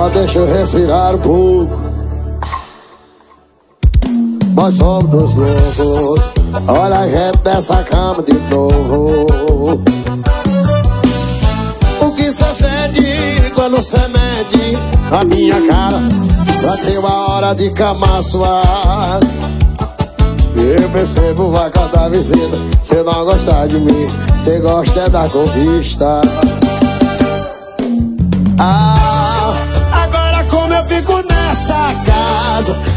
calma, deixa eu respirar um pouco. Nós somos loucos. Olha a gente dessa cama de novo. O que cê sente quando cê mede a minha cara? Já tem uma hora de cama suave. Eu percebo a cada visita Cê não gosta de mim Cê gosta é da conquista Ah, casa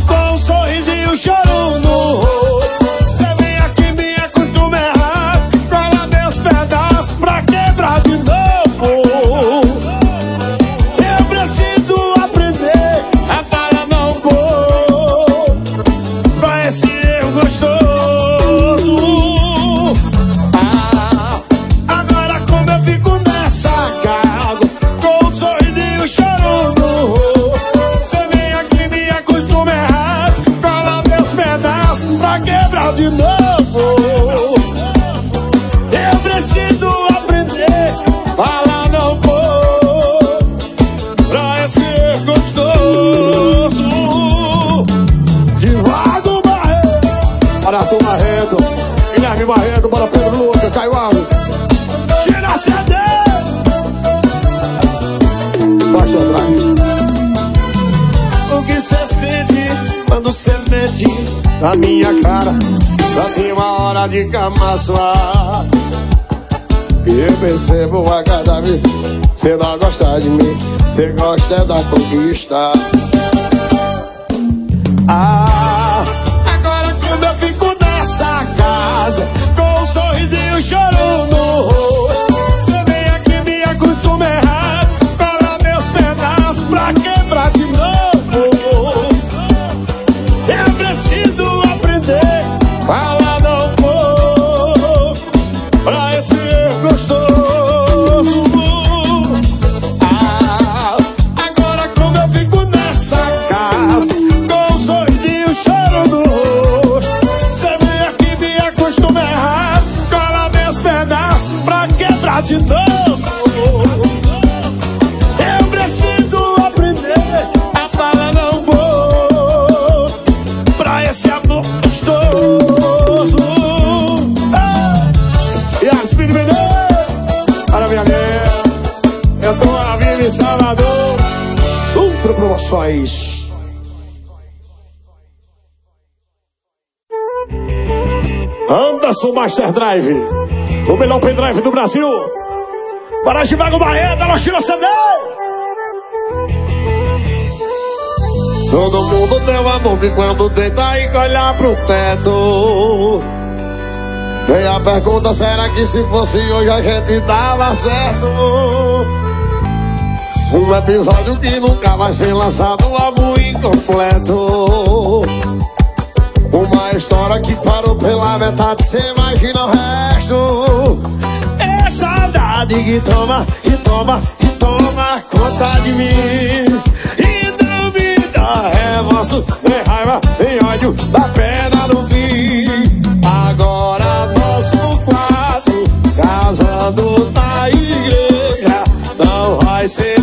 O que cê sente quando cê mete na minha cara Já tem uma hora de cama suave eu percebo a cada vez Cê não gosta de mim Cê gosta da conquista. Ah, Master Drive. O melhor pendrive do Brasil. Para Givago Barreto, ela tira CD Todo mundo deu amor que quando deita e olhar pro teto. Vem a pergunta, será que se fosse hoje a gente dava certo? Um episódio que nunca vai ser lançado, álbum incompleto Uma história que parou pela metade, cê imagina o resto. É saudade que toma, que toma, que toma conta de mim. E não me dá remorso, nem raiva, nem ódio, dá pena no fim. Agora nosso quadro, casando na igreja Não vai ser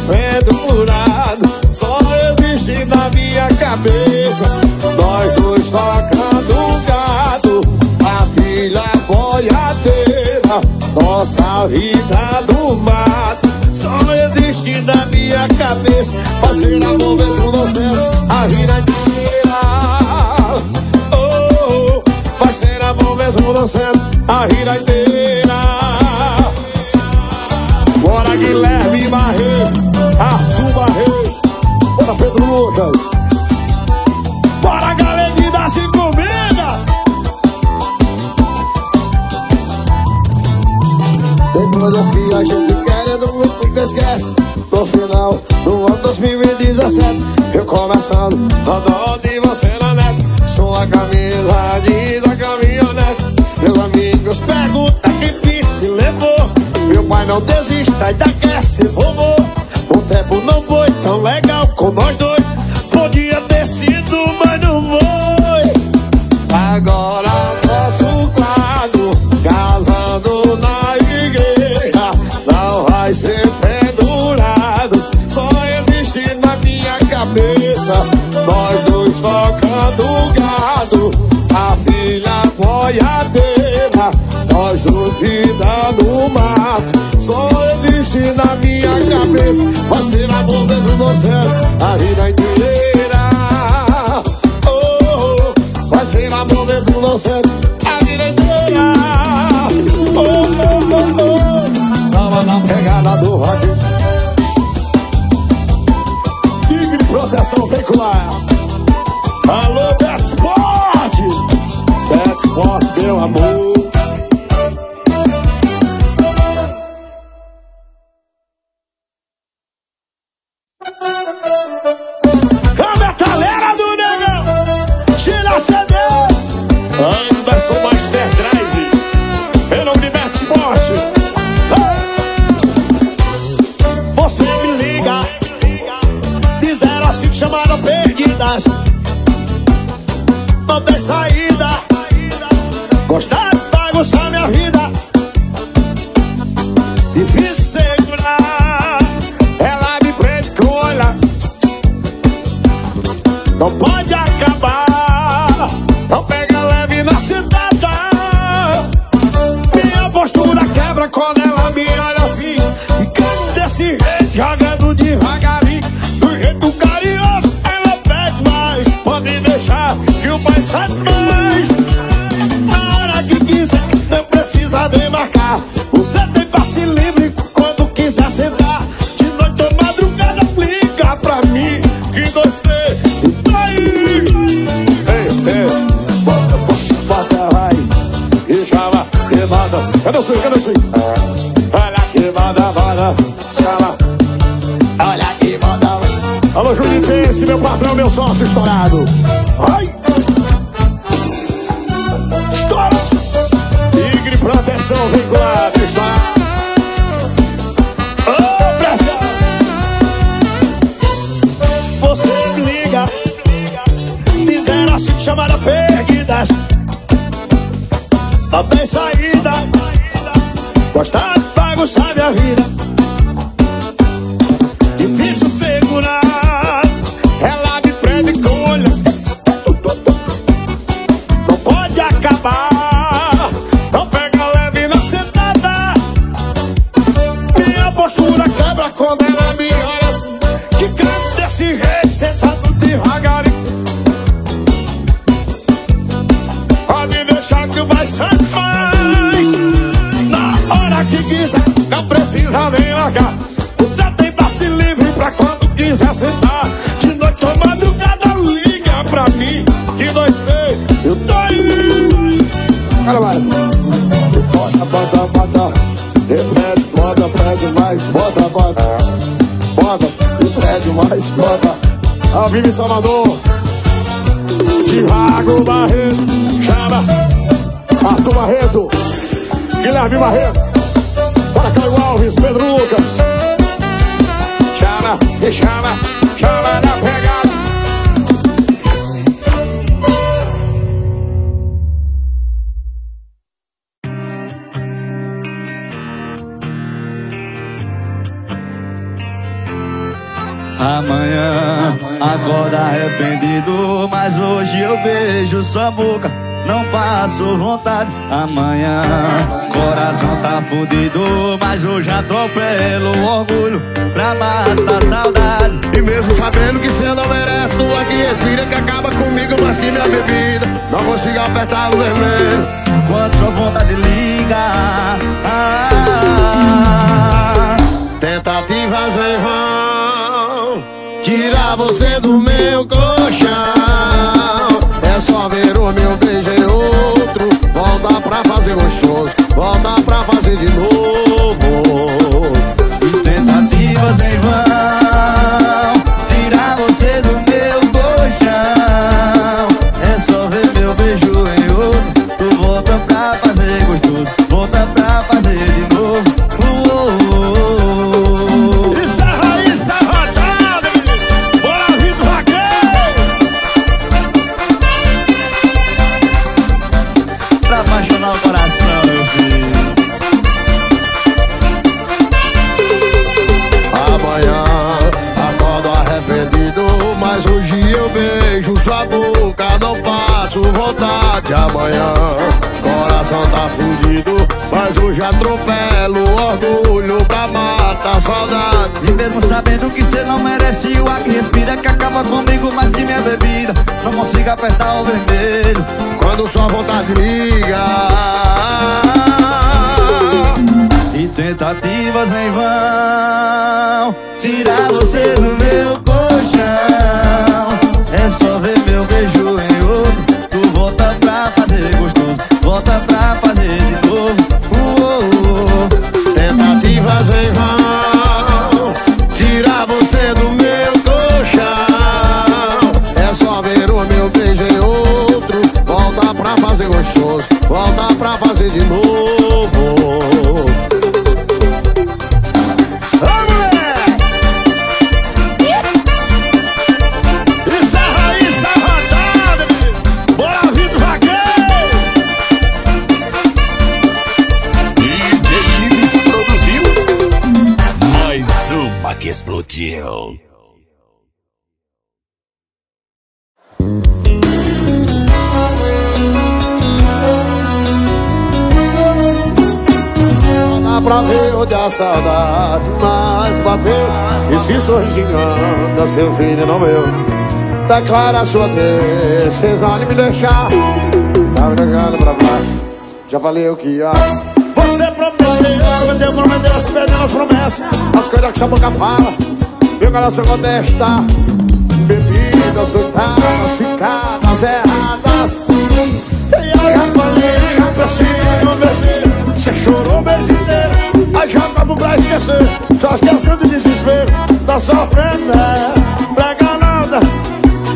Nossa vida do mato, só existe na minha cabeça ser amor mesmo no céu, a vida inteira. Oh, oh, ser amor mesmo no céu, a vida inteira. Bora Guilherme Barreto, Arthur Barreto, bora Pedro Lucas. Coisas que a gente querendo nunca esquece. No final do ano 2017, eu começando rodando de você na net. Sua camisa diz a caminhonete. Meus amigos perguntam quem que se levou. Meu pai não desista, ainda quer ser vovô. O tempo não foi tão legal com nós dois. Podia ter sido, do gado, a filha boiadeira, nós do vida do mato. Só existe na minha cabeça, mas será bom dentro do céu, a vida inteira. Oh, vai ser amor dentro do céu, a vida inteira. Oh, oh, oh, oh. Tava na pegada do rock. Igre proteção veicular. Alô, Bet Sport! Bet Sport, meu amor. A metalera do negão. Tira CD Anderson Master Drive. Em nome de Bet Sport. Hey! Você me liga. De zero a cinco chamaram perdidas Não tem saída. Gostar de bagunçar minha vida. Difícil segurar. Ela me prende com olha Não pode acabar. Não pega leve na cidade. Minha postura quebra quando ela sabe mais? Na hora que quiser não precisa demarcar. Você tem passe livre quando quiser sentar. De noite ou madrugada liga pra mim Que gostei e tá Ei, ei, bota, bota, bota, vai. E chama, queimada. Cadê o swing, cadê o swing? Olha queimada, bora, chama. Olha que manda Alô, Juninho Tense, meu patrão, meu sócio estourado nem largar. Você tem passe livre pra quando quiser sentar. De noite ou madrugada liga pra mim Que nós tem, eu tô aí. Cara, vai. Bota, bota, bota. Repete, bota, pede mais Bota, bota. Bota, pede mais Bota. Ao vivo em Salvador. Tiago Barreto Chama Arthur Barreto. Guilherme Barreto Alves, Pedro Lucas Chama, me chama Chama na pegada Amanhã acorda arrependido, mas hoje eu beijo sua boca. Não passo vontade. Amanhã coração tá fudido, mas hoje atropelo o orgulho pra matar a saudade. E mesmo sabendo que cê não merece Tu aqui respira que acaba comigo mais que minha bebida. Não consigo apertar o vermelho. Quando sua vontade liga, ah, Tentativas em vão Tirar você do meu colchão Fazer de novo explodiu. Dá pra ver onde a saudade mais bateu. Esse sorriso engana seu filho não meu Declara sua decisão de me deixar Tá me jogando pra baixo Já falei o que ia Você prometeu, prometeu, prometeu Se perdeu nas promessas. As coisas que sua boca fala Meu coração contesta. Bebidas, surtadas, ficadas erradas. E aí, eu preciso, meu filho Você chorou o mês inteiro Aí joga pro pra esquecer. Só esquecendo de desespero Tá sofrendo, é. Prega nada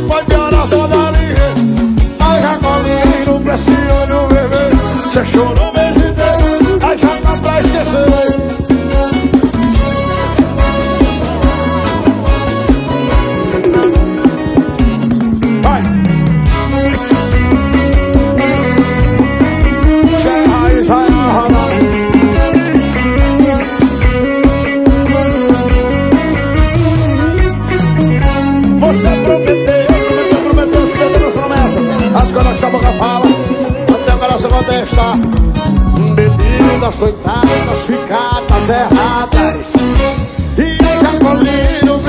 Vai piorar só dali Aí recolhi, não pressiona o bebê Você chorou o mês inteiro Serra Você prometeu, prometeu, prometeu, se perdeu nas promessas. As coisas que sua boca fala Até o coração contesta Bebidas, toitadas, ficadas erradas E aí já colhiram o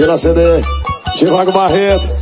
Tira CD, Tiago Barreto.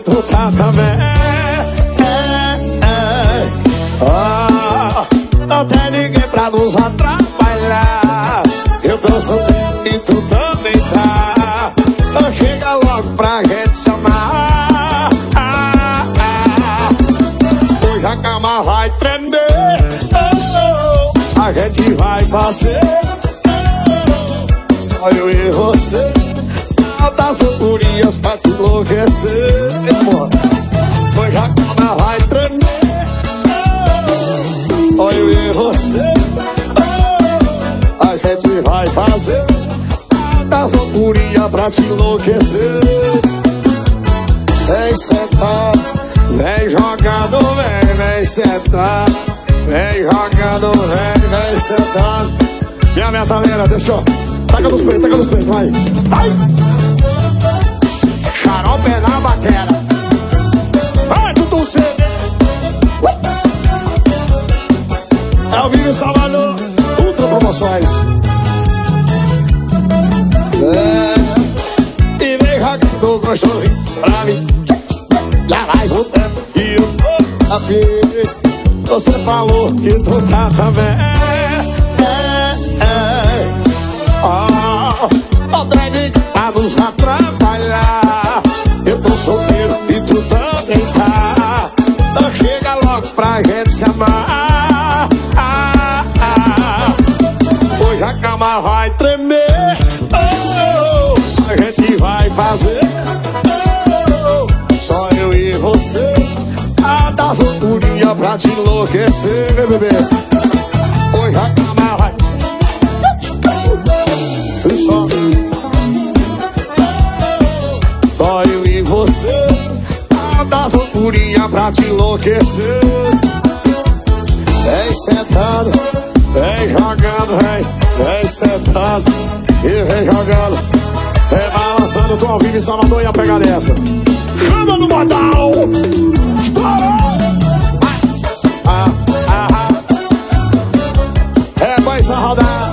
Tu tá também é, é. Ah, Não tem ninguém pra nos atrapalhar Eu tô solteiro e tu também tá Então chega logo pra gente se amar. Hoje a cama vai tremer. A gente vai fazer só eu e você Altas loucurias pra te enlouquecer amor. Hoje a cama vai tremer. Só eu e você. A gente vai fazer Altas loucurias pra te enlouquecer. Vem sentar Vem jogando, vem, vem sentar. Vem jogando, vem, vem sentar. Minha metaleira, deixa eu Taca nos peitos, taca nos peitos, vai. Vai! Xarope na batera. Vai, Tutu CD. Ao vivo em Salvador, Ultra Promoções. É, e vem jogando gostosinho pra mim. Já mais um tempo e eu tô a Você falou que tu tá também. É, é, oh, oh, drag pra nos atrapalhar. Pra gente se amar. Hoje a cama vai tremer. Oh, oh, a gente vai fazer. Só eu e você A das loucurinhas pra te enlouquecer, meu bebê Hoje a cama vai Só Só eu e você A das loucurinhas pra te enlouquecer Vem sentando, vem jogando, vem, vem sentando e vem jogando. Vem balançando, tô ao vivo em Salvador e a pegar essa. Chama no modal! Estourou! Ah, ah, ah. É, vai essa rodar.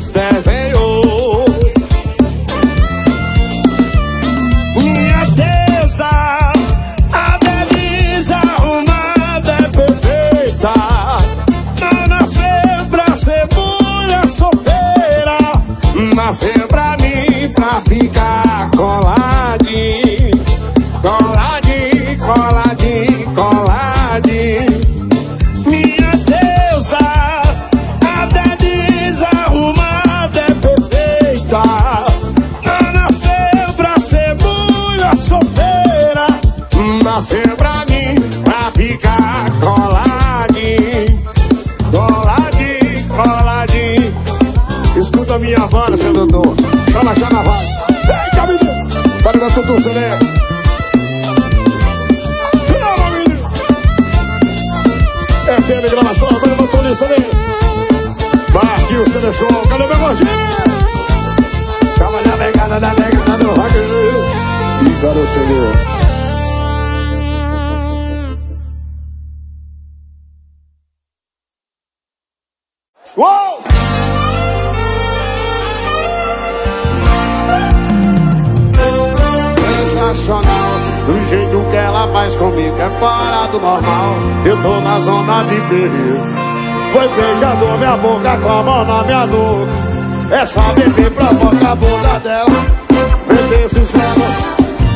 Que minha voz, sedutor. Chama, chama, vai. Cá, menino. Para meu tudo, Celé. Chama, menino. É tele gravação, agora eu tô nisso ali. O CD Show. Cadê meu gordinho? Chama na pegada da pegada do rock. E cadê o faz comigo É fora do normal. Eu tô na zona de perigo. Foi beijando minha boca com a mão na minha nuca. Essa bebê provoca a bunda dela. Foi sincero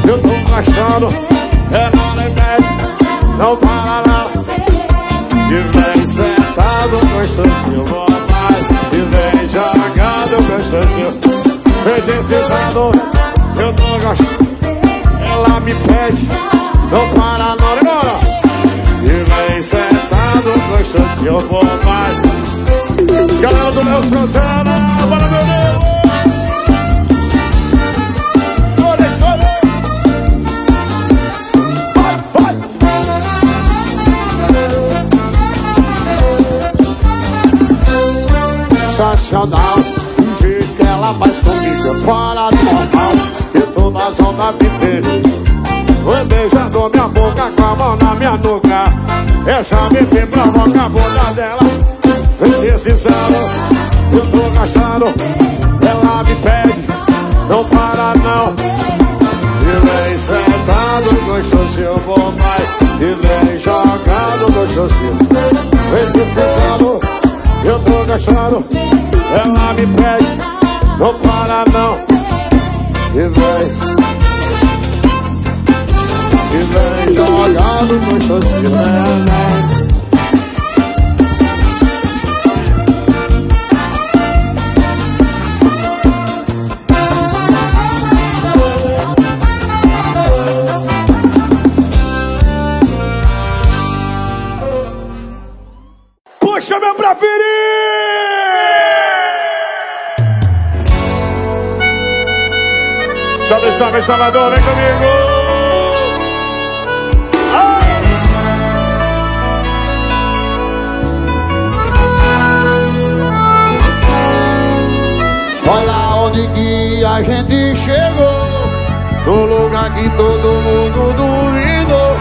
Eu tô gostando. É não lembrete Não para lá. E vem sentado vou mais E vem jogando gostoso Vem deslizando Eu tô gostando. Ela me pede Não para agora E vem sentado gostoso eu vou mais. Galera do meu Santana Bora meu Deus Sensacional O jeito que ela faz comigo é fora do normal. Tô na zona inteira Foi beijando minha boca com a mão na minha nuca. Essa BP provoca a bunda dela. Vem decisão, eu tô gastando. Ela me pede, não para não. E vem sentado gostoso, eu vou mais E vem jogando gostoso. Vem decisão, eu tô gastando. Ela me pede, não para não. E vem E vem jogado no chocilé Puxa meu preferido Salve, salve, Salvador, vem comigo! A gente chegou No lugar que todo mundo duvidou.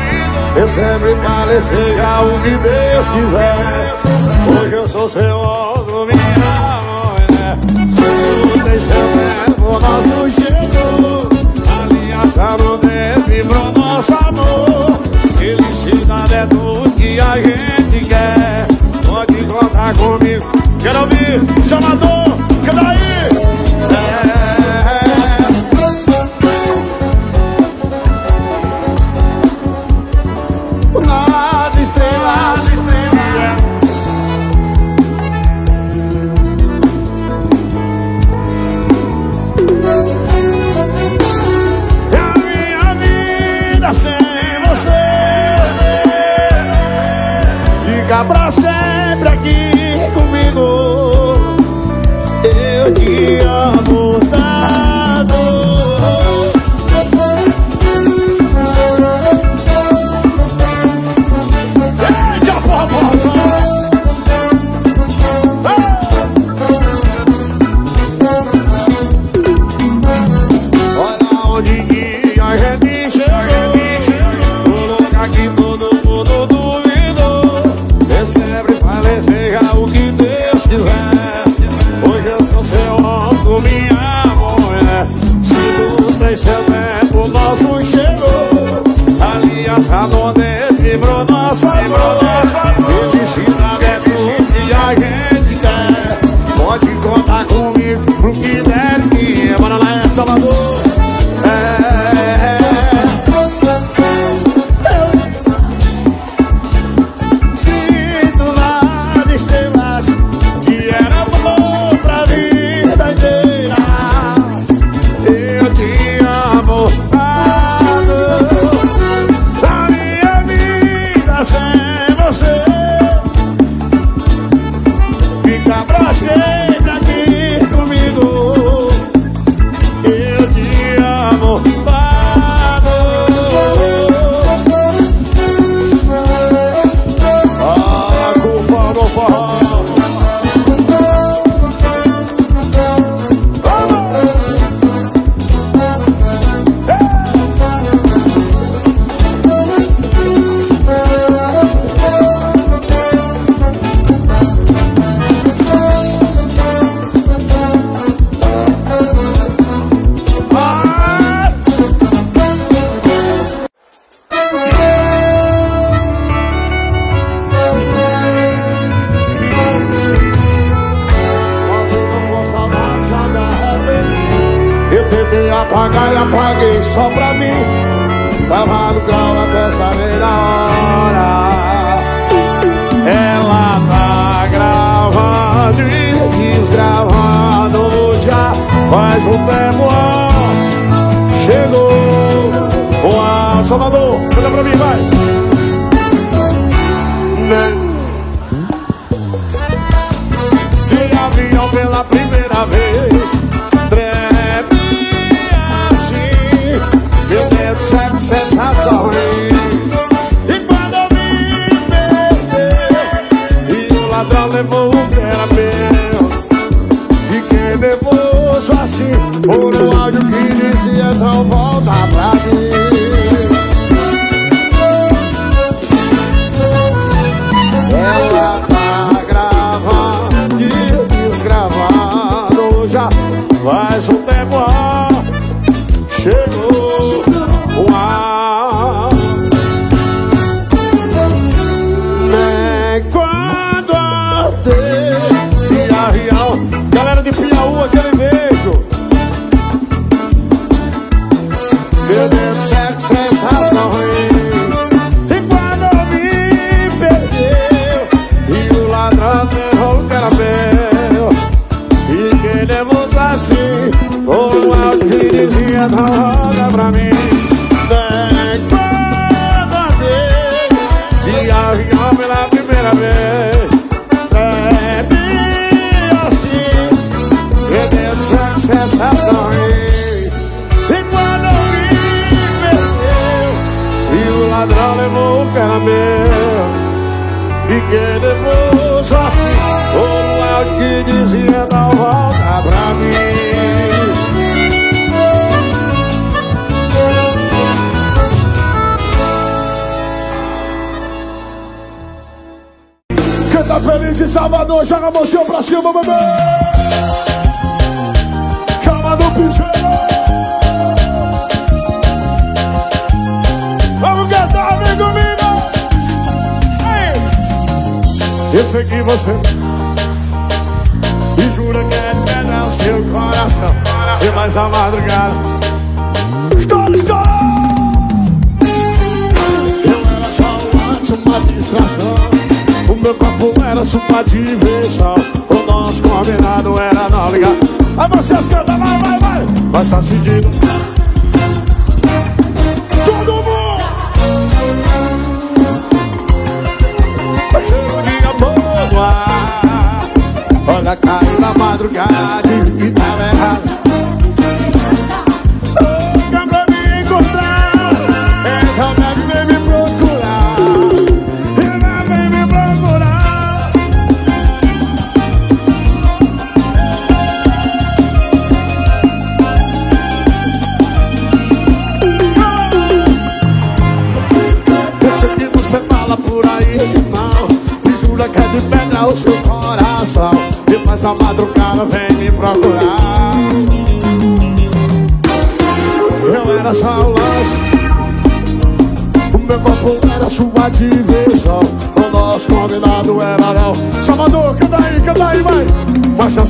Eu sempre falei, seja o que Deus quiser. Hoje eu sou seu outro, minha mulher. Se não deixa o nosso jeito. Passado dentro pro nosso amor. Felicidade é tudo que a gente quer. Pode contar comigo. Quero ouvir, chamador, apagar e apaguei só pra mim. Tava no grau até saber da hora. Ela tá gravando e desgravando já. Faz um tempo Chegou o Salvador, olha pra mim, vai. De avião pela primeira vez E quando eu me perdi E o ladrão levou o que era meu Fiquei nervoso assim Por um áudio que dizia então volta pra mim. Ela tá gravando e desgravando já Faz um tempo Nervoso assim Por um áudio que dizia Não roda pra mim. Nem quando De avião pela primeira vez. Treme assim Deus, sexo, sensação E quando me perdeu E o ladrão levou o caramelo Fiquei nervoso assim Com o áudio que dizia não volta pra mim. Quem tá feliz em Salvador, joga a mãozinha pra cima, bebê. Chama no picheiro Eu sei que você E jura que é pedra o seu coração. E mais a madrugada. Estoura, estoura Eu era só lance, uma distração. O meu corpo era sua diversão. O nosso combinado era não ligar. Aí vocês cantam, vai, vai, vai. Mas tá sentindo E mais a madrugada vem me procurar. Eu era só um lance. O meu corpo era sua diversão O nosso combinado era não. Salvador, canta aí, canta aí, vai Mas tá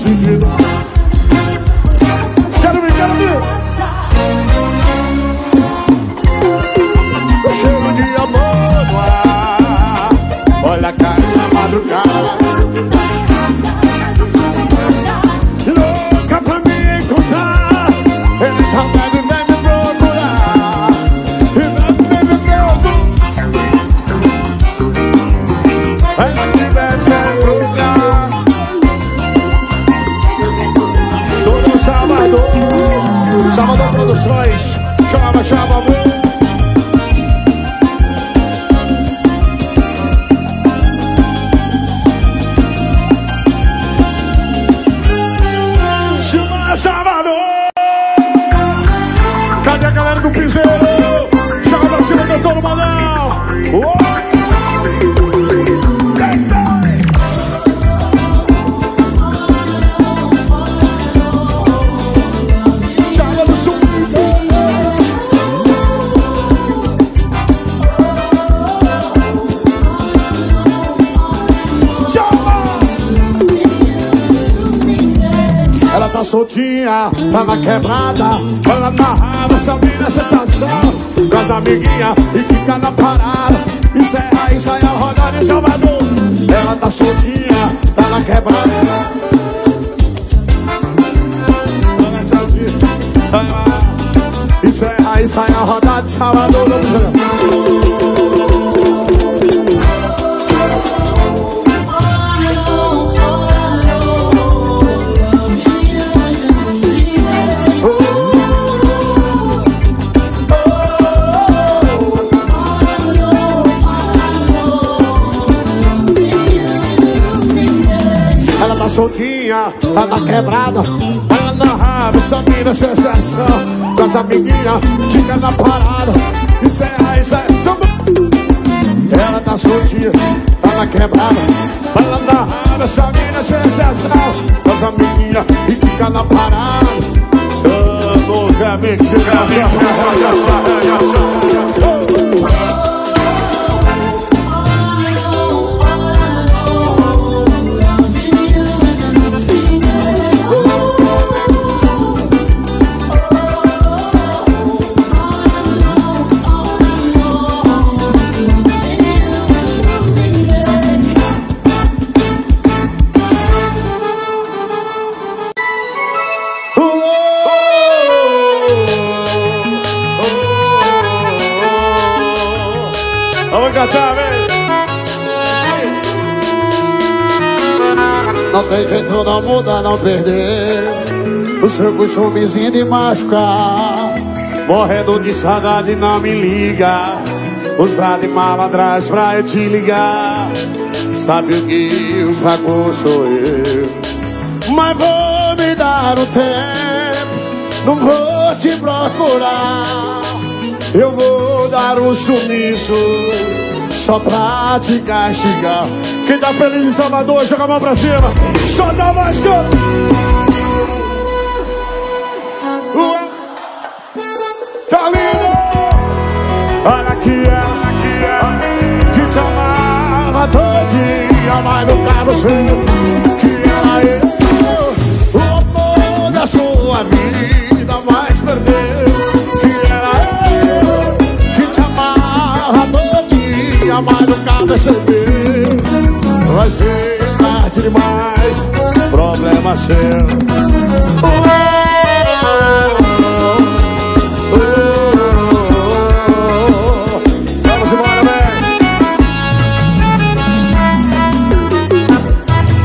soltinha, tá na quebrada. Ela tá raiva, essa mina é sensação Com as amiguinhas e fica na parada. Encerra e sai a rodada em Salvador. Ela tá soltinha, tá na quebrada. Encerra e sai a rodada de Salvador soltinha, tá na quebrada. Ela na raba, essa mina é sensação Com as amiguinhas, fica na parada. Encerra, encerra Ela tá soltinha, tá na quebrada. Ela na raba, essa mina é sensação Com as amiguinhas, e fica na parada. Estamos realmente chegando tem jeito, não muda, não perder. O seu costumezinho de machucar Morrendo de saudade, não me liga. Usar de malandragem pra eu te ligar. Sabe o que o fraco sou eu. Mas vou me dar um tempo. Não vou te procurar. Eu vou dar um sumiço. Só pra te castigar quem tá feliz em Salvador, joga a mão pra cima. Só dá mais que. Tá lindo! Olha que ela, que te amava todo dia, mas nunca você que era eu, o amor da sua vida, mas perdeu. Que era eu, que te amava todo dia, mas nunca percebeu. Vai ser tarde demais. Problema seu. Vamos embora, bem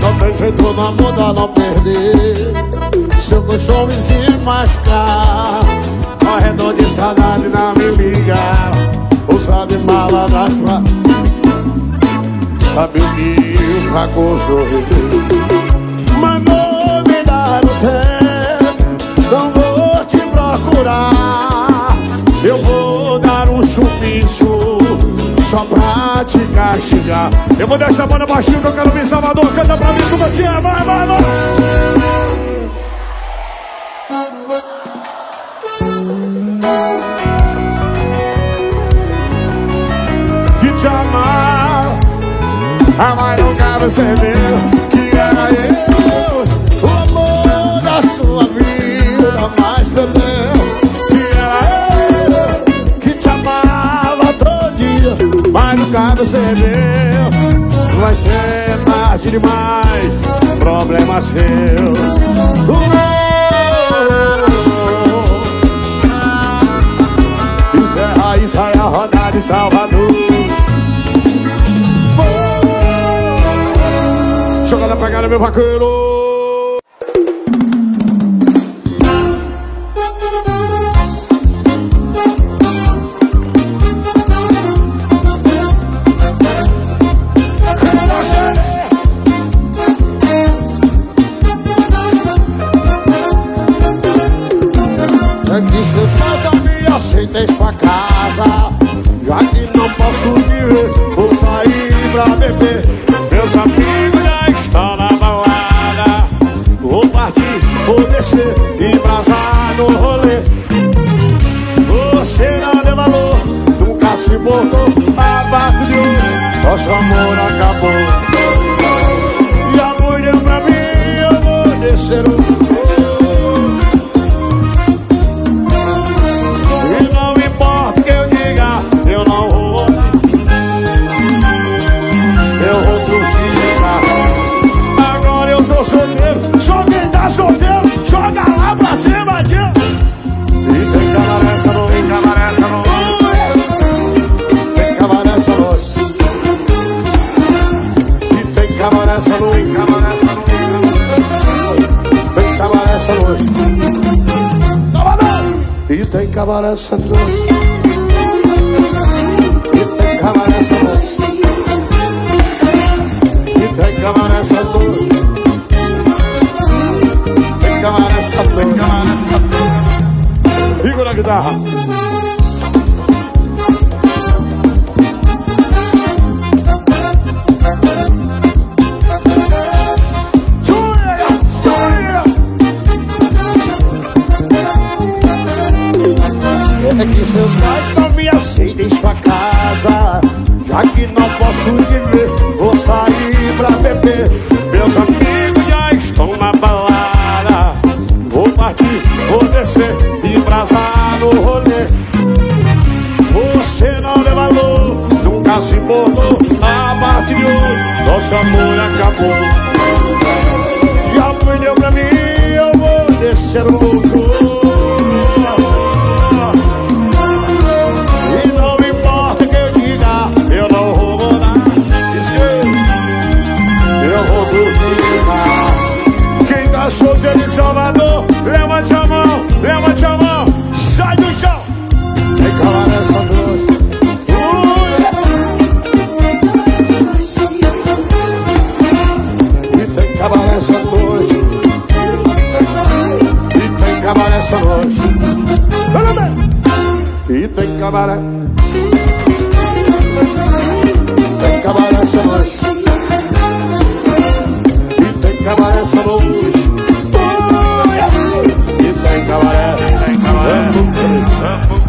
Não tem jeito, muda, não perder. Seu costume se machucar Corredor de saudade, não me liga Usar de mala das pra Sabe o que o sorriu Mandou me dar o tempo Não vou te procurar. Eu vou dar um chupiço Só pra te castigar. Eu vou deixar a banda baixinho que eu quero ver Salvador. Canta pra mim como é que é, vai, vai, vai. Que te amar ah, mas nunca você viu que era eu O amor da sua vida Mas perdeu que era eu Que te amava todo dia Mas nunca você viu Vai ser tarde demais Problema seu Encerra e sai a rodada de Salvador pegada, meu vaqueiro. É que seus não me aceitem sua casa Já que não posso viver, vou sair pra beber Meus amigos descer e brasar no rolê. Você não deu valor, nunca se importou Abaixo de hoje, nosso amor acabou. E a mulher pra mim, eu vou descer o essa noite. Salvador! E tem cabaré essa noite. E tem cabaré essa noite. E tem cabaré essa noite. Tem cabaré essa noite. Igor na guitarra. Seus pais não me aceitem em sua casa. Já que não posso te ver Vou sair pra beber. Meus amigos já estão na balada. Vou partir, vou descer Embrasar no rolê. Você não valor Nunca se importou A partir de hoje Nosso amor acabou. Já perdeu pra mim Eu vou descer o louco Salvador Levante a mão, levante a mão. Sai do chão. Calma nessa noite. E essa noite. E tem cabaré essa noite. E tem cabaré Tem cabaré essa noite. E tem cabaré essa noite Vai!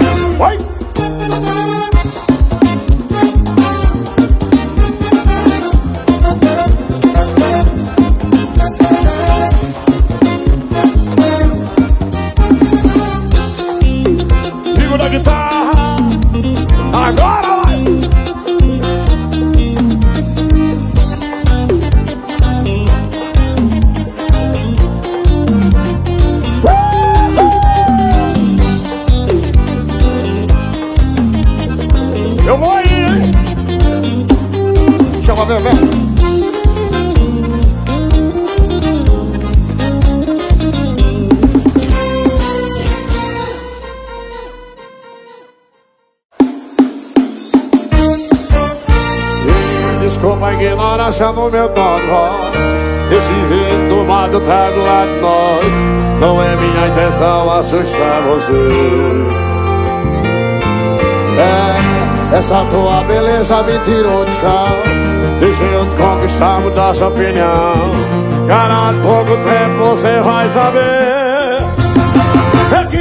A ignorância no meu tom Esse jeito do mar eu trago lá de nós. Não é minha intenção assustar você. É, essa tua beleza me tirou de chão. Deixei te conquistar, mudar sua opinião. Garanto pouco tempo você vai saber. É que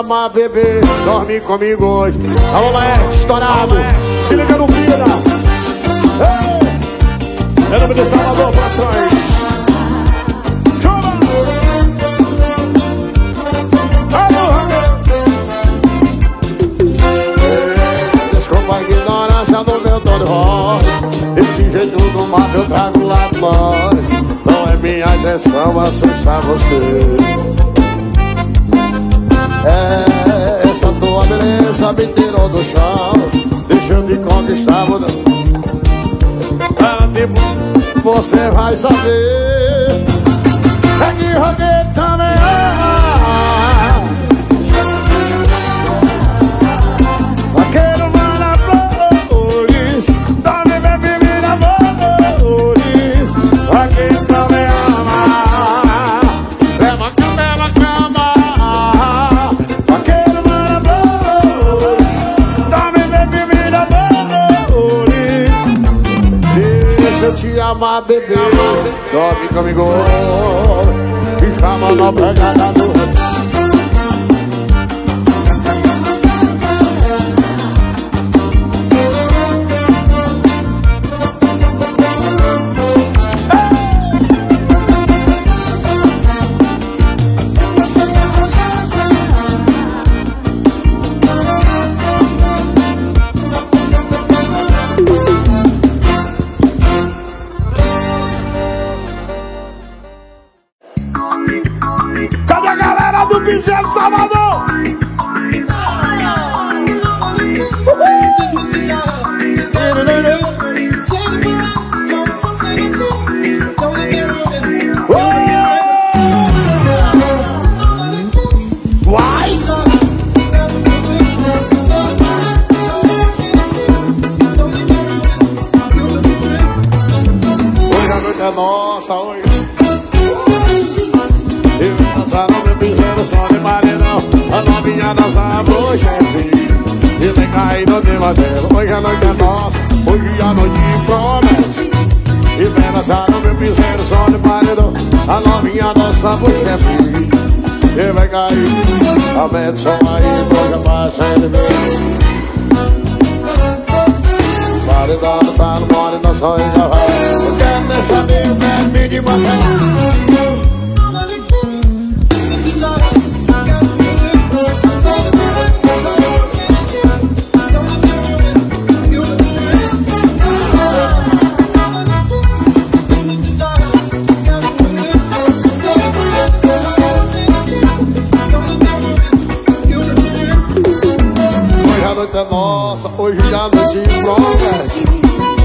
te amar, bebê Dorme comigo hoje. Alô, Laerte, estourado. Se liga no vida Ei! É nome de Salvador Produções Chama! Desculpa a ignorância do meu dono Esse jeito do mar eu trago lá de nós Não é minha intenção assustar você é, essa tua beleza me tirou do chão Deixou de conquistar Para tipo, você vai saber. É que roguei também amar, bebê Dorme comigo. E chama na pegada a noite é nossa, hoje a noite promete E vem dançar no meu piseiro só de marinão A novinha dança pro chefe. E vem cair A só aí, hoje passa ele vem Paredão tá no mole, não só em cavalo. Eu quero nem saber, eu quero me de noite nossa, hoje a noite promete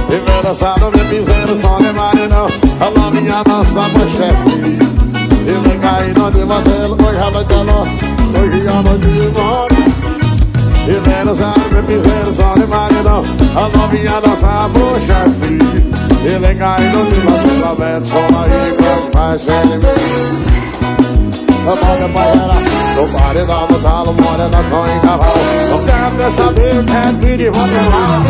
E vem dançar no meu piseiro, só de marinão A novinha dança pro chefe E vem caindo de modelo, hoje a noite é nossa. Hoje a noite promete e vem dançar no meu piseiro, só de marinão A novinha dança pro chefe E vem caindo de modelo, a vento só aí, quando faz sem Bora baiana, no paredão, no talo, mora da só em cavalo. Não quero nem saber, quero vir de rodelar